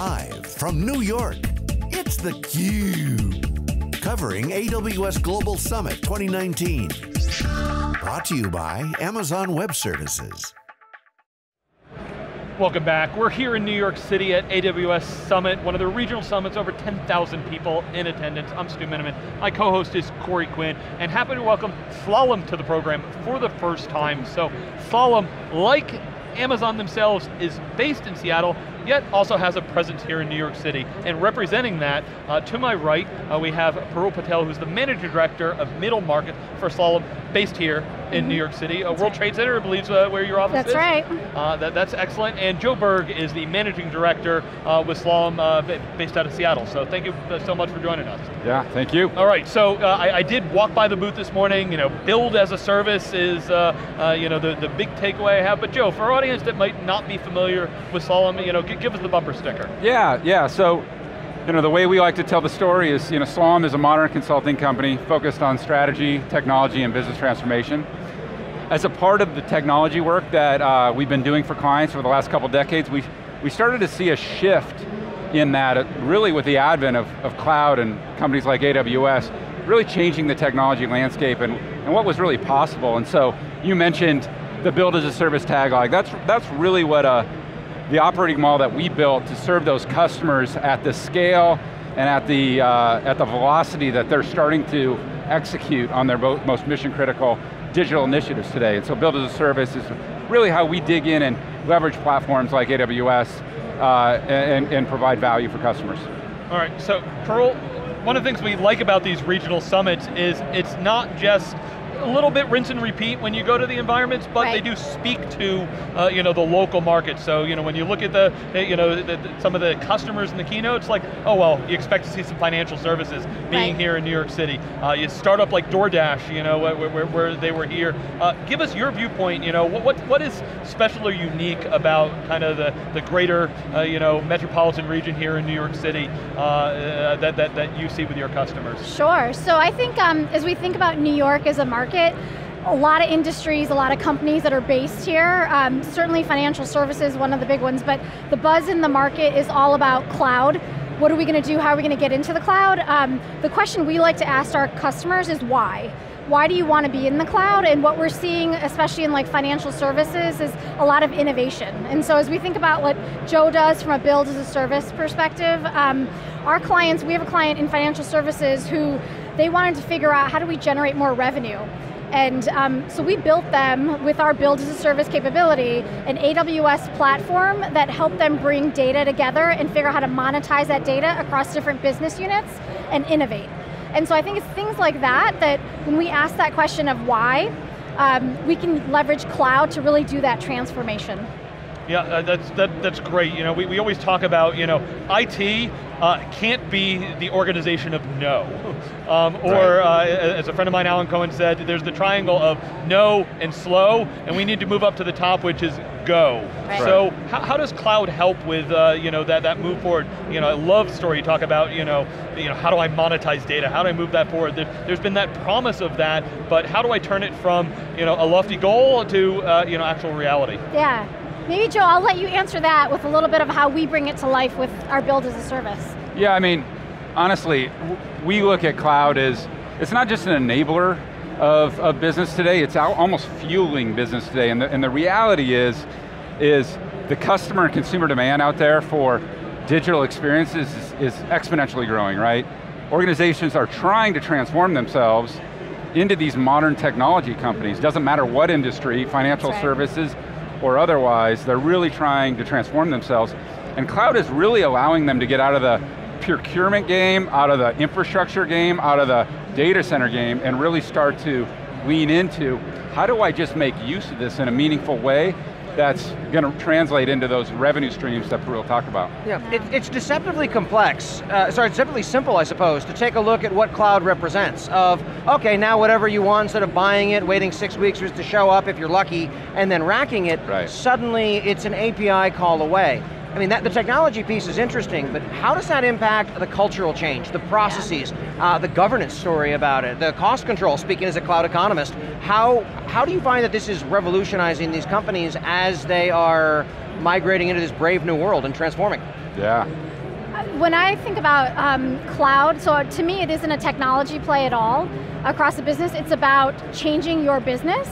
Live from New York, it's theCUBE. Covering AWS Global Summit 2019. Brought to you by Amazon Web Services. Welcome back. We're here in New York City at AWS Summit, one of the regional summits, over 10,000 people in attendance. I'm Stu Miniman. My co-host is Corey Quinn, and happy to welcome Slalom to the program for the first time. So Slalom, like Amazon themselves, is based in Seattle, yet also has a presence here in New York City. And representing that, uh, to my right, uh, we have Parul Patel, who's the Manager Director of Middle Market for Slalom, based here in. New York City. Uh, World Trade Center, I believe, uh, where your office that's is. That's right. Uh, that, that's excellent. And Joe Berg is the Managing Director uh, with Slalom, based out of Seattle. So thank you so much for joining us. Yeah, thank you. All right, so I, I, did walk by the booth this morning. You know, build as a service is, you know, the, the big takeaway I have. But Joe, for our audience that might not be familiar with Slalom, you know, give us the bumper sticker. Yeah, yeah, so you know, the way we like to tell the story is, you know, Slalom is a modern consulting company focused on strategy, technology, and business transformation. As a part of the technology work that uh, we've been doing for clients for the last couple decades, we we started to see a shift in that, uh, really with the advent of, of cloud and companies like AWS, really changing the technology landscape and, and what was really possible. And so, you mentioned the build as a service tagline. That's, that's really what a, the operating model that we built to serve those customers at the scale and at the, uh, at the velocity that they're starting to execute on their most mission critical digital initiatives today. And so build as a service is really how we dig in and leverage platforms like AWS uh, and, and provide value for customers. All right, so Parul, one of the things we like about these regional summits is it's not just a little bit rinse and repeat when you go to the environments, but right. they do speak to uh, you know the local market. So you know when you look at the you know the, the, some of the customers in the keynote, it's like oh well, you expect to see some financial services being right. here in New York City. Uh, you start up like DoorDash, you know where, where, where they were here. Uh, give us your viewpoint. You know what, what what is special or unique about kind of the the greater uh, you know metropolitan region here in New York City uh, that that that you see with your customers? Sure. So I think um, as we think about New York as a market market. A lot of industries, a lot of companies that are based here. Um, certainly financial services, one of the big ones, but the buzz in the market is all about cloud. What are we going to do? How are we going to get into the cloud? Um, the question we like to ask our customers is why? why do you want to be in the cloud? And what we're seeing, especially in like financial services, is a lot of innovation. And so as we think about what Joe does from a build as a service perspective, um, our clients, we have a client in financial services who they wanted to figure out how do we generate more revenue. And um, so we built them with our build as a service capability, an AWS platform that helped them bring data together and figure out how to monetize that data across different business units and innovate. And so I think it's things like that that when we ask that question of why, um, we can leverage cloud to really do that transformation. Yeah, uh, that's that, that's great. You know, we, we always talk about you know IT uh, can't be the organization of no. Um, or right. uh, as a friend of mine, Alan Cohen said, there's the triangle of no and slow, and we need to move up to the top, which is go. Right. So how, how, does cloud help with uh, you know that, that move forward? You know, I love story you talk about, you know, you know, how do I monetize data? How do I move that forward? There, has been that promise of that, but how do I turn it from you know, a lofty goal to uh, you know, actual reality? Yeah, Maybe Joe, I'll let you answer that with a little bit of how we bring it to life with our build as a service. Yeah, I mean, honestly, we look at cloud as, it's not just an enabler of, of business today, it's almost fueling business today. And the, and the reality is, is the customer and consumer demand out there for digital experiences is, is exponentially growing, right? Organizations are trying to transform themselves into these modern technology companies. Doesn't matter what industry, financial right. services, or otherwise, they're really trying to transform themselves. And cloud is really allowing them to get out of the procurement game, out of the infrastructure game, out of the data center game, and really start to lean into, how do I just make use of this in a meaningful way that's going to translate into those revenue streams that Parul talked about. Yeah, it, it's deceptively complex, uh, sorry, deceptively simple, I suppose, to take a look at what cloud represents of, okay, now whatever you want, instead of buying it, waiting six weeks for it to show up if you're lucky, and then racking it, right. suddenly it's an API call away. I mean, that, the technology piece is interesting, but how does that impact the cultural change, the processes, uh, the governance story about it, the cost control, speaking as a cloud economist, how, how do you find that this is revolutionizing these companies as they are migrating into this brave new world and transforming. Yeah. When I think about um, cloud, so to me it isn't a technology play at all across the business, it's about changing your business.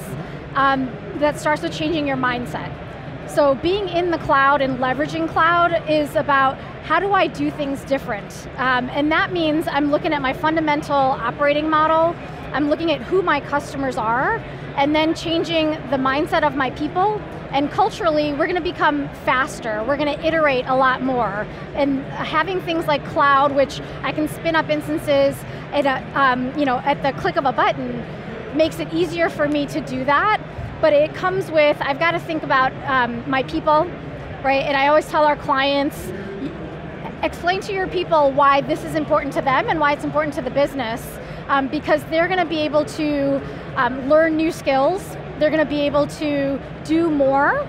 Um, that starts with changing your mindset. So being in the cloud and leveraging cloud is about how do I do things different? Um, and that means I'm looking at my fundamental operating model, I'm looking at who my customers are, and then changing the mindset of my people, and culturally, we're going to become faster. We're going to iterate a lot more. And having things like cloud, which I can spin up instances at, a, um, you know, at the click of a button, makes it easier for me to do that. But it comes with, I've got to think about um, my people, right? And I always tell our clients, explain to your people why this is important to them and why it's important to the business, um, because they're going to be able to um, learn new skills, they're going to be able to do more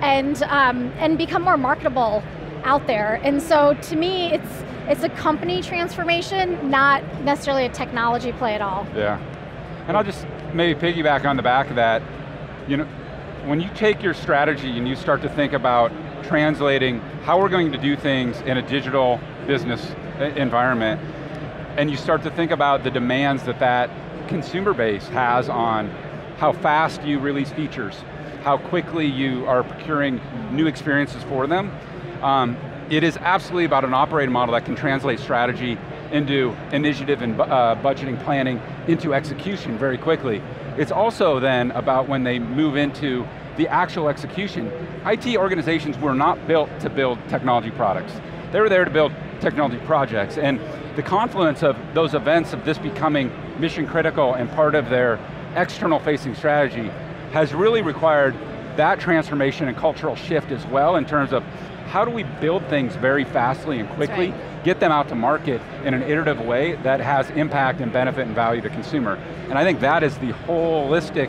and, um, and become more marketable out there. And so to me, it's, it's a company transformation, not necessarily a technology play at all. Yeah. And I'll just maybe piggyback on the back of that you know, when you take your strategy and you start to think about translating how we're going to do things in a digital business environment, and you start to think about the demands that that consumer base has on how fast you release features, how quickly you are procuring new experiences for them, um, it is absolutely about an operating model that can translate strategy into initiative and uh, budgeting planning into execution very quickly. It's also then about when they move into the actual execution. IT organizations were not built to build technology products. They were there to build technology projects, and the confluence of those events of this becoming mission critical and part of their external facing strategy has really required that transformation and cultural shift as well in terms of how do we build things very fastly and quickly, right. get them out to market in an iterative way that has impact and benefit and value to consumer. And I think that is the holistic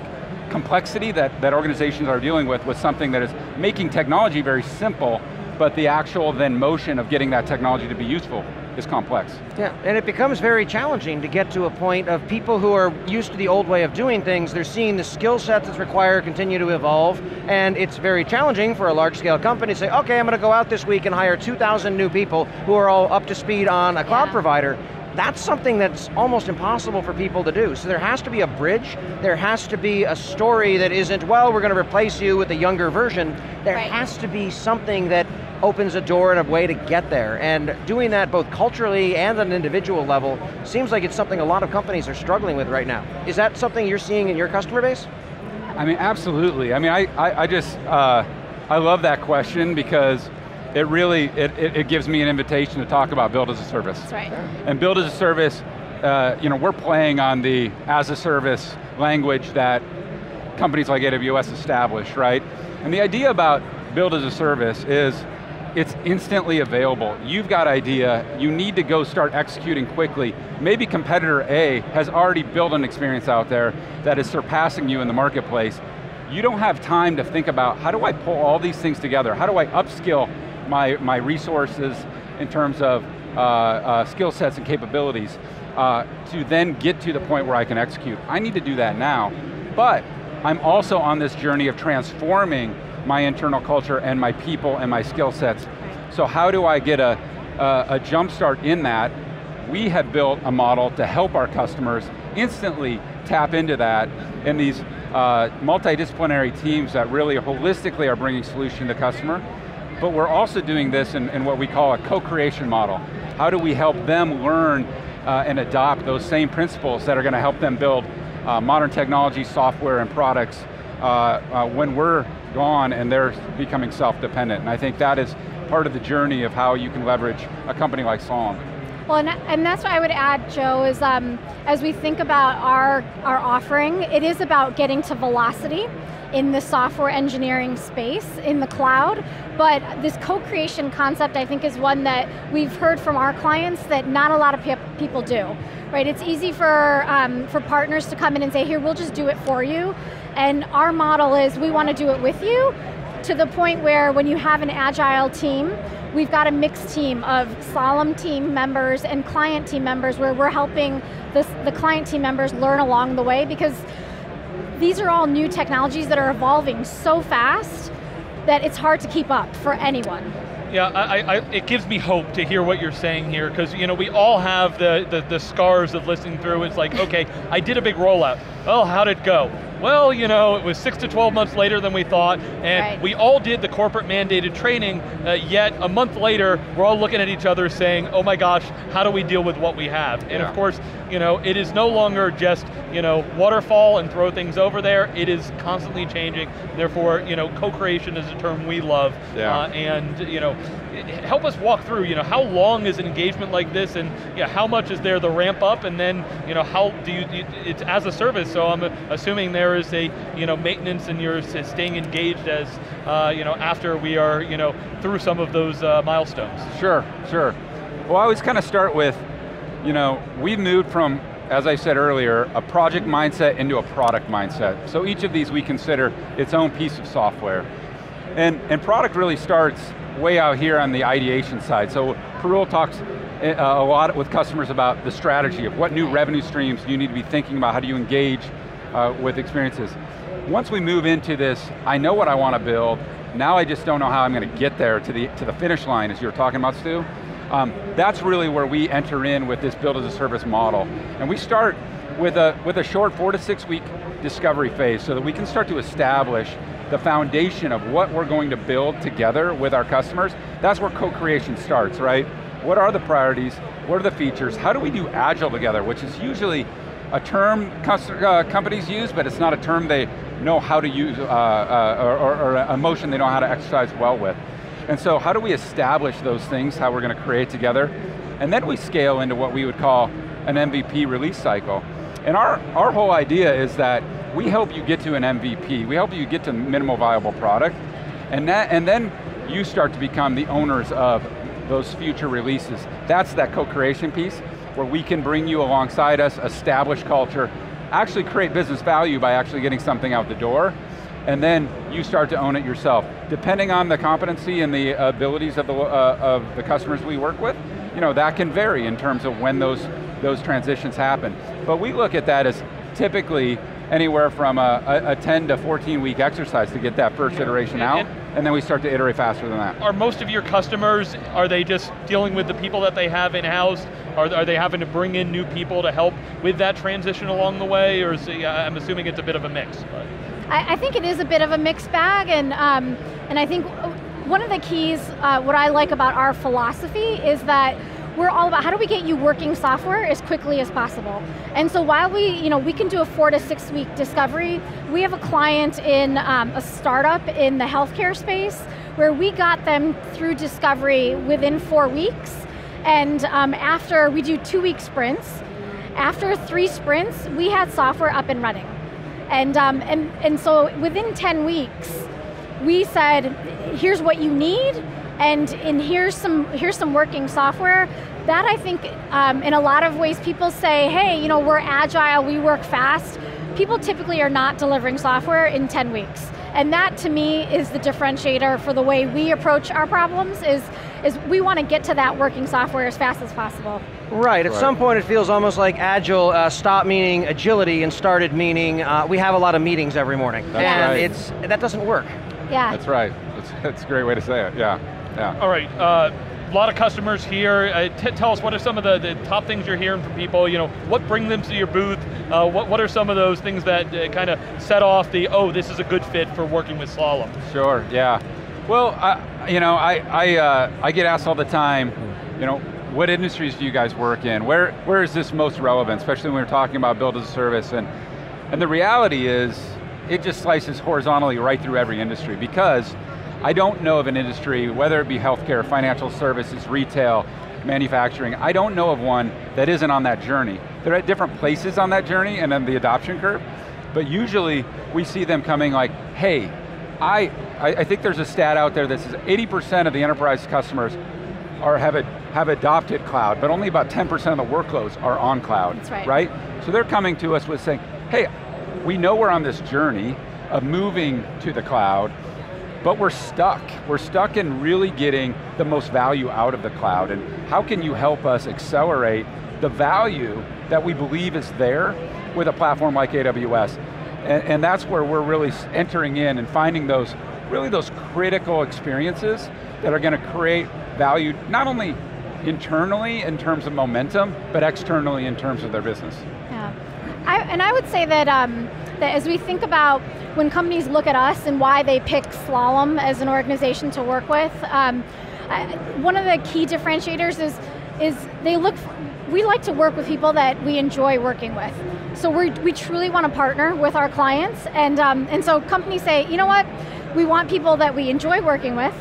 complexity that, that organizations are dealing with with something that is making technology very simple, but the actual then motion of getting that technology to be useful is complex. Yeah, and it becomes very challenging to get to a point of people who are used to the old way of doing things, they're seeing the skill sets that's required continue to evolve, and it's very challenging for a large scale company to say, okay, I'm going to go out this week and hire 2,000 new people who are all up to speed on a cloud yeah. provider that's something that's almost impossible for people to do. So there has to be a bridge, there has to be a story that isn't, well, we're going to replace you with a younger version. There right. has to be something that opens a door and a way to get there. And doing that both culturally and on an individual level seems like it's something a lot of companies are struggling with right now. Is that something you're seeing in your customer base? I mean, absolutely. I mean, I, I, I just, uh, I love that question because it really, it, it, it, gives me an invitation to talk about build as a service. That's right. And build as a service, uh, you know, we're playing on the as a service language that companies like AWS establish, right? And the idea about build as a service is it's instantly available. You've got idea, you need to go start executing quickly. Maybe competitor A has already built an experience out there that is surpassing you in the marketplace. You don't have time to think about how do I pull all these things together? How do I upskill my, my resources in terms of uh, uh, skill sets and capabilities uh, to then get to the point where I can execute. I need to do that now, but I'm also on this journey of transforming my internal culture and my people and my skill sets. So how do I get a, a, a jump start in that? We have built a model to help our customers instantly tap into that in these uh, multidisciplinary teams that really holistically are bringing solution to the customer. But we're also doing this in, in what we call a co-creation model. How do we help them learn uh, and adopt those same principles that are going to help them build uh, modern technology, software, and products uh, uh, when we're gone and they're becoming self-dependent. And I think that is part of the journey of how you can leverage a company like Slalom. Well, and, and that's what I would add, Joe, is um, as we think about our, our offering, it is about getting to velocity in the software engineering space in the cloud, but this co-creation concept I think is one that we've heard from our clients that not a lot of pe people do. Right, it's easy for, um, for partners to come in and say, here, we'll just do it for you. And our model is we want to do it with you to the point where when you have an agile team, we've got a mixed team of Slalom team members and client team members where we're helping the, the client team members learn along the way because these are all new technologies that are evolving so fast that it's hard to keep up for anyone. Yeah, I, I, it gives me hope to hear what you're saying here because you know we all have the, the, the scars of listening through. It's like, okay, I did a big rollout. Well, how'd it go? Well, you know, it was six to 12 months later than we thought, and right. we all did the corporate mandated training, uh, yet a month later, we're all looking at each other saying, oh my gosh, how do we deal with what we have? And of course, you know, it is no longer just, you know, waterfall and throw things over there, it is constantly changing, therefore, you know, co-creation is a term we love, yeah. uh, and, you know, help us walk through, you know, how long is an engagement like this, and yeah, how much is there the ramp up, and then, you know, how do you, it's as a service, so I'm assuming there there is a you know maintenance and you're staying engaged as uh, you know after we are you know through some of those uh, milestones. Sure, sure. Well, I always kind of start with, you know, we moved from, as I said earlier, a project mindset into a product mindset. So each of these we consider its own piece of software. And, and product really starts way out here on the ideation side. So Parul talks uh, a lot with customers about the strategy of what new revenue streams do you need to be thinking about, how do you engage uh, with experiences. Once we move into this, I know what I want to build, now I just don't know how I'm going to get there to the, to the finish line, as you were talking about, Stu. Um, that's really where we enter in with this build as a service model. And we start with a, with a short four to six week discovery phase so that we can start to establish the foundation of what we're going to build together with our customers. That's where co-creation starts, right? What are the priorities? What are the features? How do we do agile together, which is usually a term uh, companies use, but it's not a term they know how to use, uh, uh, or, or, a motion they know how to exercise well with. And so how do we establish those things, how we're going to create together, and then we scale into what we would call an MVP release cycle. And our, our whole idea is that we help you get to an MVP, we help you get to minimal viable product, and, that, and then you start to become the owners of those future releases. That's that co-creation piece where we can bring you alongside us, establish culture, actually create business value by actually getting something out the door, and then you start to own it yourself. Depending on the competency and the abilities of the, uh, of the customers we work with, you know, that can vary in terms of when those, those transitions happen. But we look at that as typically anywhere from a, a, a 10 to 14 week exercise to get that first iteration out and then we start to iterate faster than that. Are most of your customers, are they just dealing with the people that they have in-house? Are, are they having to bring in new people to help with that transition along the way? Or is it, I'm assuming it's a bit of a mix. I, I, think it is a bit of a mixed bag, and, um, and I think one of the keys, uh, what I like about our philosophy is that we're all about how do we get you working software as quickly as possible. And so while we, you know, we can do a four to six week discovery, we have a client in um, a startup in the healthcare space where we got them through discovery within four weeks. And um, after, we do two week sprints. After three sprints, we had software up and running. And, um, and, and so within 10 weeks, we said, here's what you need, and and here's some here's some working software that I think um, in a lot of ways people say, hey, you know, we're agile, we work fast. People typically are not delivering software in 10 weeks. And that to me is the differentiator for the way we approach our problems is, is we want to get to that working software as fast as possible. Right, at right. some point it feels almost like agile uh, stopped meaning agility and started meaning uh, we have a lot of meetings every morning. That's and right. it's, that doesn't work. Yeah. That's right, that's, that's a great way to say it, yeah. Yeah. All right. Uh, a lot of customers here. Uh, tell us what are some of the, the, top things you're hearing from people. You know, what bring them to your booth? Uh, what, what are some of those things that uh, kind of set off the, oh, this is a good fit for working with Slalom? Sure, yeah. Well, I, you know, I, I, uh, I get asked all the time, you know, what industries do you guys work in? Where, where is this most relevant, especially when we're talking about build as a service? And, and the reality is, it just slices horizontally right through every industry because I don't know of an industry, whether it be healthcare, financial services, retail, manufacturing, I don't know of one that isn't on that journey. They're at different places on that journey and then the adoption curve, but usually we see them coming like, hey, I, I think there's a stat out there that says 80% of the enterprise customers are have, a, have adopted cloud, but only about 10% of the workloads are on cloud, That's right. right? So they're coming to us with saying, hey, we know we're on this journey of moving to the cloud, but we're stuck. We're stuck in really getting the most value out of the cloud, and how can you help us accelerate the value that we believe is there with a platform like AWS? And, and that's where we're really entering in and finding those really those critical experiences that are going to create value, not only internally in terms of momentum, but externally in terms of their business. Yeah, I, and I would say that, um, that as we think about when companies look at us and why they pick Slalom as an organization to work with, um, I, one of the key differentiators is, is they look, we like to work with people that we enjoy working with. So we we truly want to partner with our clients, and, um, and so companies say, you know what, we want people that we enjoy working with,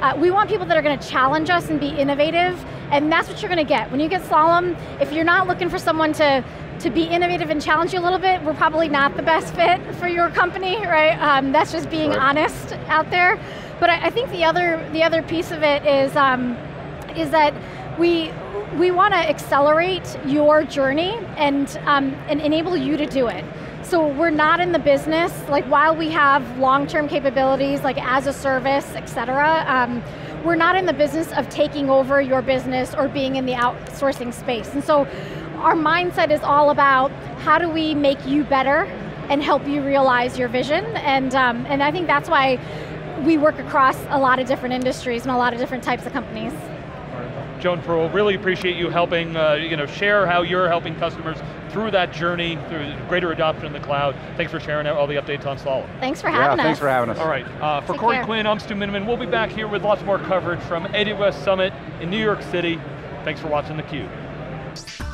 uh, we want people that are going to challenge us and be innovative, and that's what you're going to get. When you get Slalom, if you're not looking for someone to, to be innovative and challenge you a little bit, we're probably not the best fit for your company, right? Um, that's just being right. honest out there. But I, I, think the other, the other piece of it is, um, is that we, we want to accelerate your journey and, um, and enable you to do it. So we're not in the business, like while we have long-term capabilities, like as a service, et cetera, um, we're not in the business of taking over your business or being in the outsourcing space. And so our mindset is all about how do we make you better and help you realize your vision. And, um, and I think that's why we work across a lot of different industries and a lot of different types of companies. Joan Parul, really appreciate you helping uh, you know, share how you're helping customers through that journey, through greater adoption in the cloud. Thanks for sharing all the updates on Slalom. Thanks for having yeah, us. thanks for having us. All right, uh, for Take Corey care. Quinn, I'm Stu Miniman. We'll be back here with lots more coverage from AWS Summit in New York City. Thanks for watching theCUBE.